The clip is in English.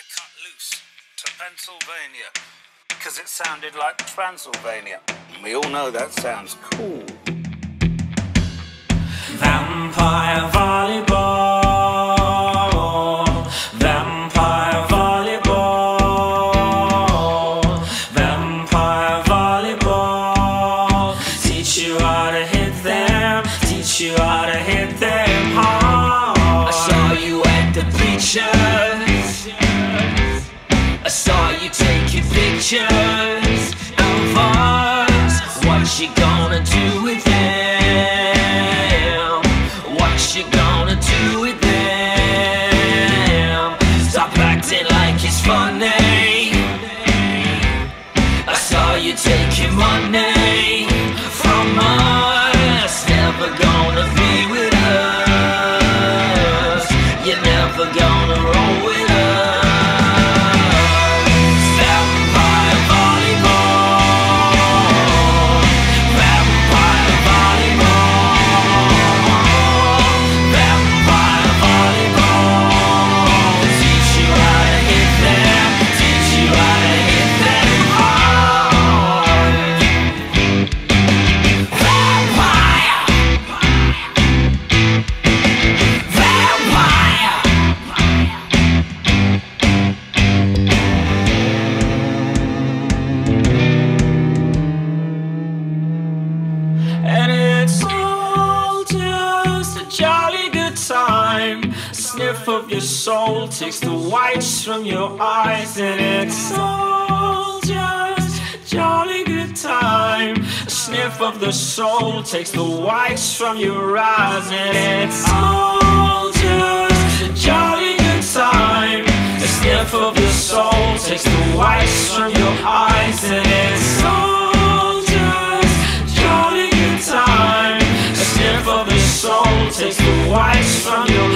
I cut loose to Pennsylvania because it sounded like Transylvania. We all know that sounds cool. Vampire volleyball. Vampire volleyball. Vampire volleyball. Teach you how to hit them. Teach you how to hit them hard. I saw you at the bleachers. Saw you taking money Sniff of your soul takes the whites from your eyes. And it's all just jolly good time. A sniff of the soul takes the whites from your eyes. And it's all just jolly good time. A sniff of your soul takes the whites from your eyes. And it's all just jolly good time. A sniff of the soul takes the whites from your.